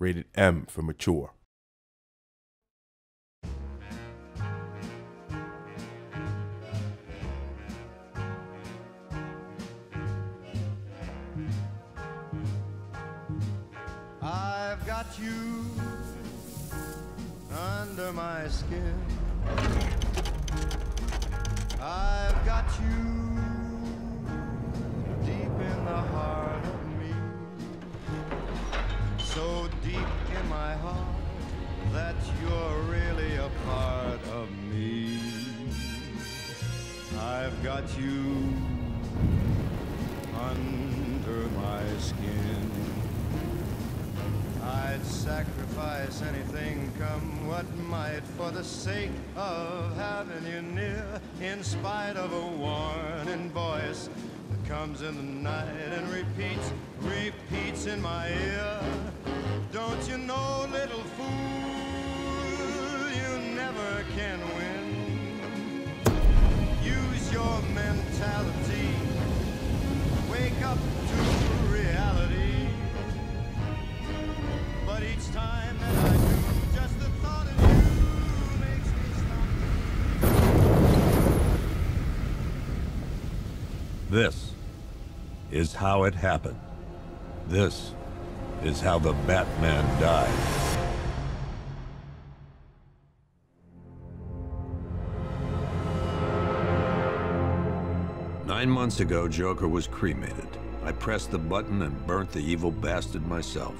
Rated M for mature. I've got you under my skin. I've got you that you're really a part of me. I've got you under my skin. I'd sacrifice anything, come what might, for the sake of having you near, in spite of a warning voice that comes in the night and repeats, repeats in my ear. Don't you know, little fool, wake up to reality. But each time that I do, just the thought of you makes me stop. This is how it happened. This is how the Batman died. Nine months ago, Joker was cremated. I pressed the button and burnt the evil bastard myself.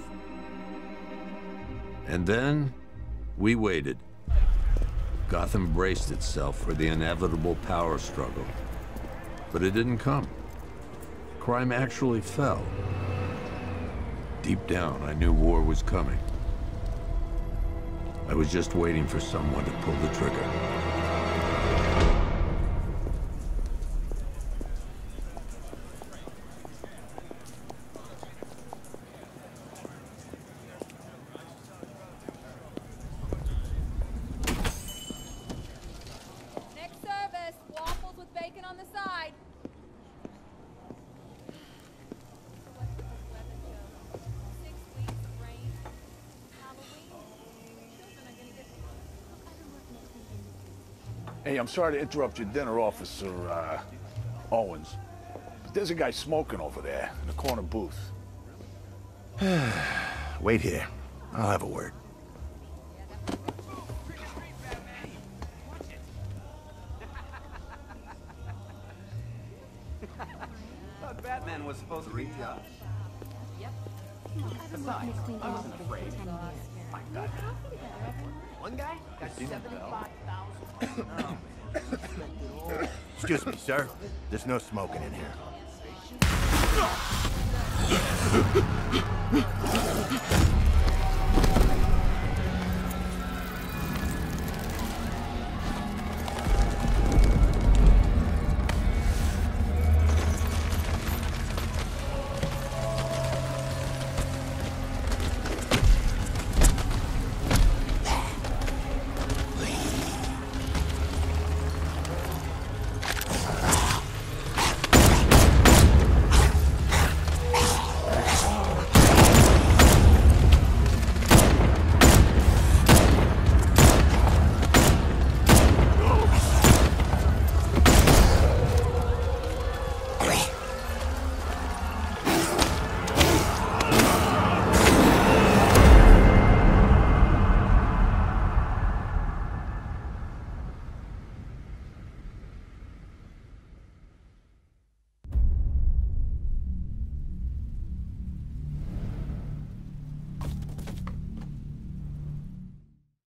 And then, we waited. Gotham braced itself for the inevitable power struggle. But it didn't come. Crime actually fell. Deep down, I knew war was coming. I was just waiting for someone to pull the trigger. Hey, I'm sorry to interrupt your dinner, Officer uh, Owens. But there's a guy smoking over there in the corner booth. Wait here. I'll have a word. Batman was supposed to reach out. Besides, I wasn't afraid. One guy got 75,000. Excuse me, sir. There's no smoking in here.